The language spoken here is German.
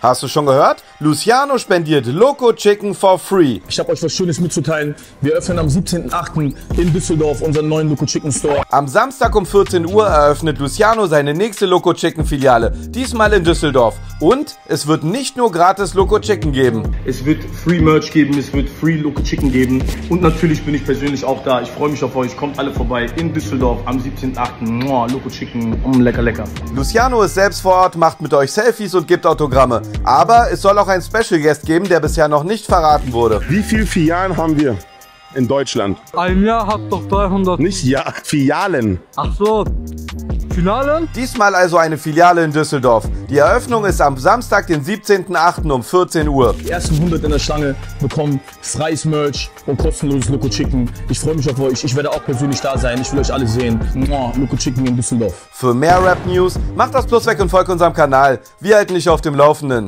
Hast du schon gehört? Luciano spendiert Loco Chicken for free. Ich habe euch was Schönes mitzuteilen. Wir öffnen am 17.08. in Düsseldorf unseren neuen Loco Chicken Store. Am Samstag um 14 Uhr eröffnet Luciano seine nächste Loco Chicken Filiale, diesmal in Düsseldorf. Und es wird nicht nur gratis Loco Chicken geben. Es wird Free Merch geben, es wird Free Loco Chicken geben. Und natürlich bin ich persönlich auch da. Ich freue mich auf euch. Kommt alle vorbei in Düsseldorf am 17.08. Loco Chicken, mm, lecker, lecker. Luciano ist selbst vor Ort, macht mit euch Selfies und gibt Autogramme. Aber es soll auch ein Special Guest geben, der bisher noch nicht verraten wurde. Wie viele Filialen haben wir in Deutschland? Ein Jahr hat doch 300. Nicht ja, Filialen. Ach so. Finale? Diesmal also eine Filiale in Düsseldorf. Die Eröffnung ist am Samstag, den 17.08. um 14 Uhr. Die ersten 100 in der Schlange bekommen freies Merch und kostenloses Loco Chicken. Ich freue mich auf euch. Ich werde auch persönlich da sein. Ich will euch alle sehen. Mua, Loco Chicken in Düsseldorf. Für mehr Rap News macht das Plus weg und folgt unserem Kanal. Wir halten dich auf dem Laufenden.